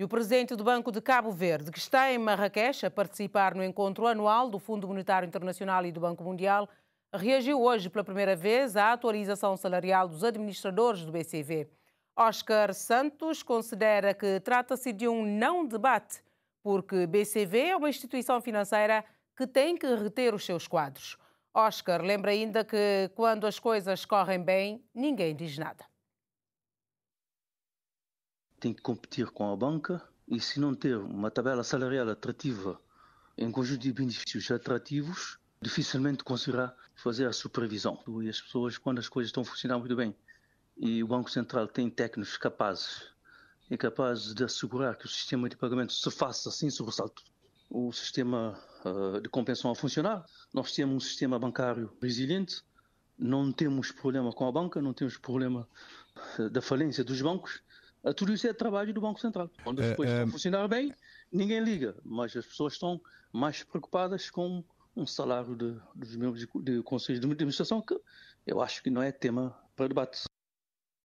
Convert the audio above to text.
E o presidente do Banco de Cabo Verde, que está em Marrakech a participar no encontro anual do Fundo Monetário Internacional e do Banco Mundial, reagiu hoje pela primeira vez à atualização salarial dos administradores do BCV. Oscar Santos considera que trata-se de um não debate, porque BCV é uma instituição financeira que tem que reter os seus quadros. Oscar lembra ainda que quando as coisas correm bem, ninguém diz nada tem que competir com a banca e se não ter uma tabela salarial atrativa em conjunto de benefícios atrativos, dificilmente conseguirá fazer a supervisão. E as pessoas, quando as coisas estão funcionando muito bem e o Banco Central tem técnicos capazes e capazes de assegurar que o sistema de pagamentos se faça sem sobressalto, o sistema uh, de compensação a funcionar, nós temos um sistema bancário resiliente, não temos problema com a banca, não temos problema uh, da falência dos bancos, ah, tudo isso é trabalho do Banco Central. Quando as é, coisas é... estão funcionar bem, ninguém liga, mas as pessoas estão mais preocupadas com um salário de, dos membros de, de conselhos de administração que eu acho que não é tema para debate.